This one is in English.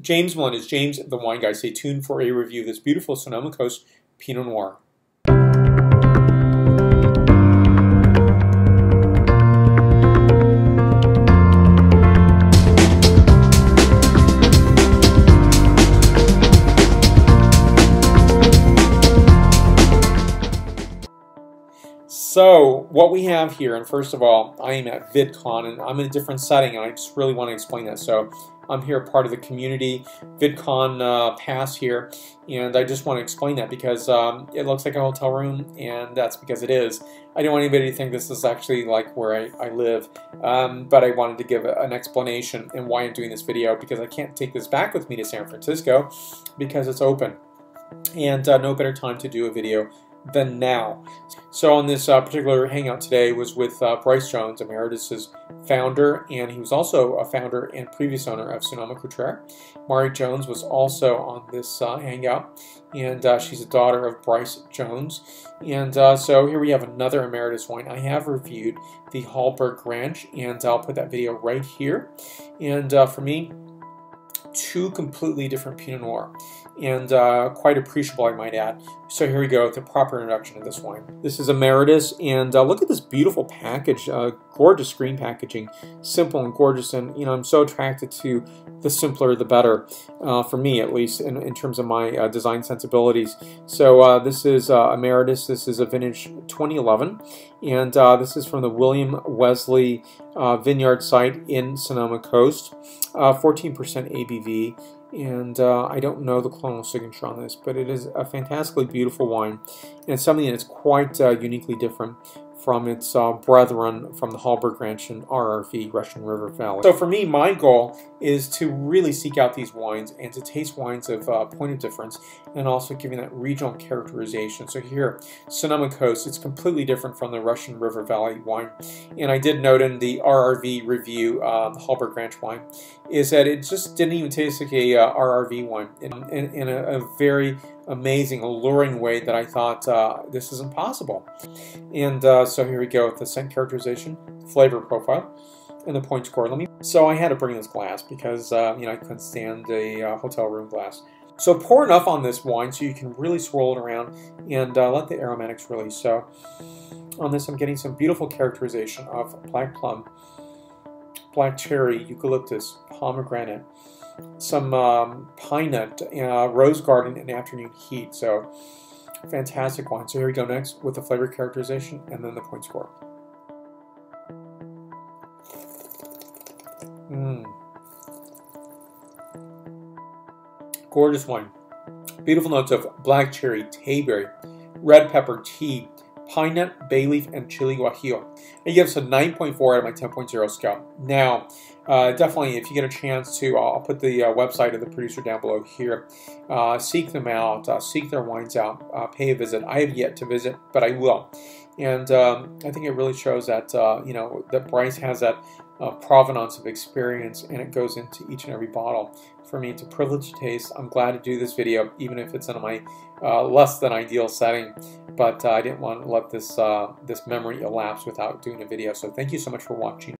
James one is James the Wine Guy. Stay tuned for a review of this beautiful Sonoma Coast Pinot Noir. So what we have here, and first of all, I am at VidCon, and I'm in a different setting, and I just really want to explain that. So I'm here part of the community VidCon uh, pass here, and I just want to explain that because um, it looks like a hotel room, and that's because it is. I don't want anybody to think this is actually like where I, I live, um, but I wanted to give an explanation and why I'm doing this video because I can't take this back with me to San Francisco because it's open, and uh, no better time to do a video than now. So on this uh, particular hangout today was with uh, Brice Jones, Emeritus's founder, and he was also a founder and previous owner of Sonoma-Cutrer. Mari Jones was also on this uh, hangout, and uh, she's a daughter of Brice Jones. And uh, so here we have another Emeritus wine. I have reviewed the Hallberg Ranch, and I'll put that video right here. And uh, for me, two completely different Pinot Noir and uh, quite appreciable, I might add. So here we go, with the proper introduction of this wine. This is Emeritus, and uh, look at this beautiful package, uh, gorgeous screen packaging, simple and gorgeous, and you know I'm so attracted to the simpler the better, uh, for me at least, in, in terms of my uh, design sensibilities. So uh, this is Emeritus, this is a vintage 2011, and this is from the William Wesley Vineyard site in Sonoma Coast, 14% ABV, and uh, I don't know the clonal signature on this, but it is a fantastically beautiful wine, and something that's quite uh, uniquely different from its uh, brethren from the Hallberg Ranch and RRV, Russian River Valley. So for me, my goal is to really seek out these wines and to taste wines of uh, point of difference and also giving that regional characterization. So here, Sonoma Coast, it's completely different from the Russian River Valley wine. And I did note in the RRV review, uh, the Hallberg Ranch wine, is that it just didn't even taste like a uh, RRV wine in, in, in a, a very amazing, alluring way that I thought uh, this is impossible. And uh, so here we go with the scent characterization, flavor profile, and the point score. Let me. So I had to bring this glass because uh, you know I couldn't stand a uh, hotel room glass. So pour enough on this wine so you can really swirl it around and uh, let the aromatics release. So on this, I'm getting some beautiful characterization of black plum, black cherry, eucalyptus, pomegranate some um, pine nut, uh, rose garden, and afternoon heat. So fantastic wine. So here we go next with the flavor characterization and then the point score. Mmm. Gorgeous wine. Beautiful notes of black cherry, tayberry, red pepper, tea, pine nut, bay leaf, and chili guajillo. It gives a 9.4 out of my 10.0 scale. Now, uh, definitely, if you get a chance to, I'll put the uh, website of the producer down below here. Uh, seek them out, uh, seek their wines out, uh, pay a visit. I have yet to visit, but I will. And um, I think it really shows that, uh, you know, that Brice has that provenance of experience and it goes into each and every bottle. For me, it's a taste. I'm glad to do this video, even if it's in my less than ideal setting but uh, I didn't want to let this uh, this memory elapse without doing a video. So thank you so much for watching.